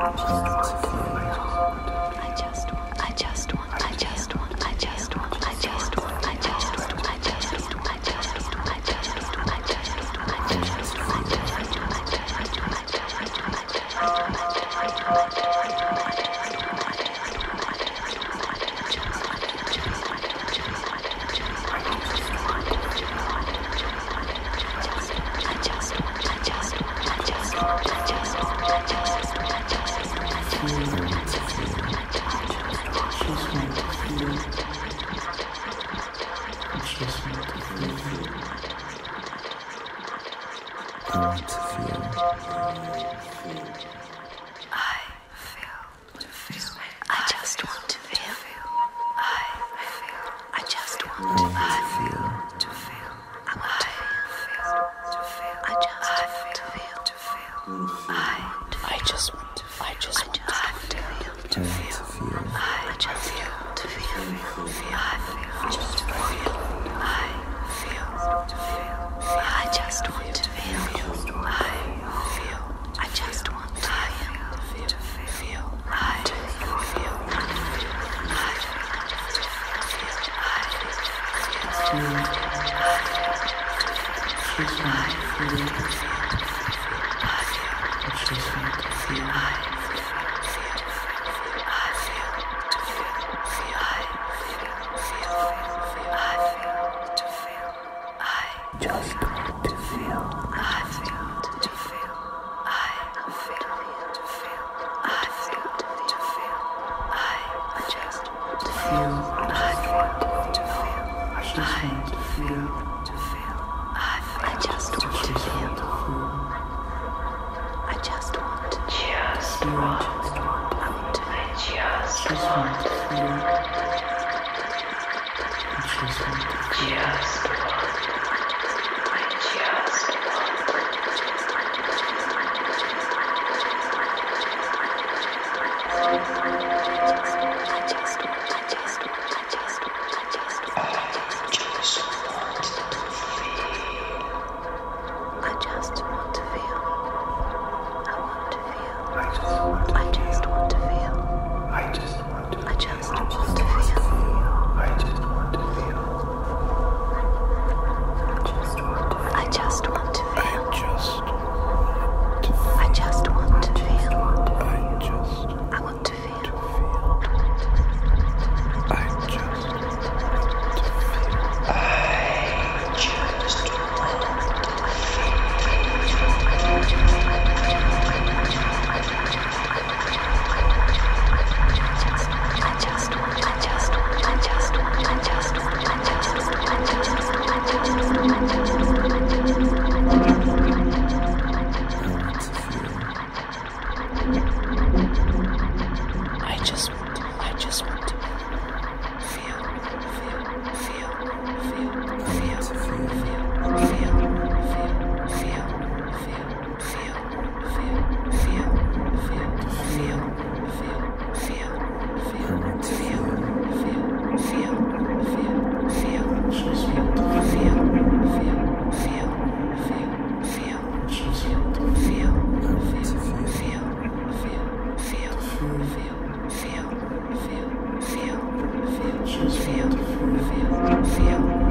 Artista. 三个叉四 to Goodbye. I want to feel, to feel. I, just want to feel the home. I just want to just want I just want to feel. I just want to just want Feel, feel, feel.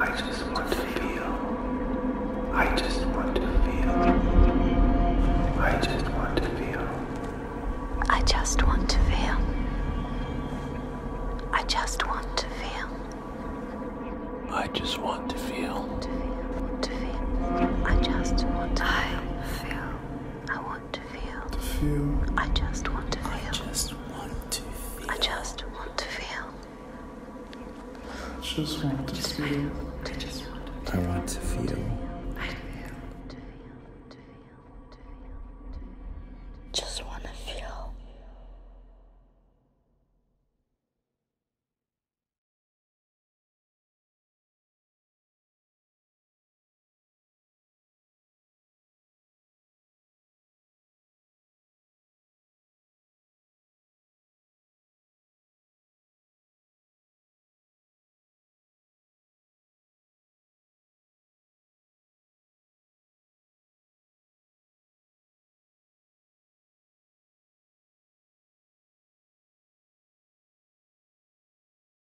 I just want to feel. I just want to feel. I just want to feel. I just want to feel. I just want to feel. I just want to feel. To feel. To feel. I just want to feel. I want to feel. To feel. I just want to feel. Just want to feel. I just want to feel. Just want to feel. I just want to I want to feel.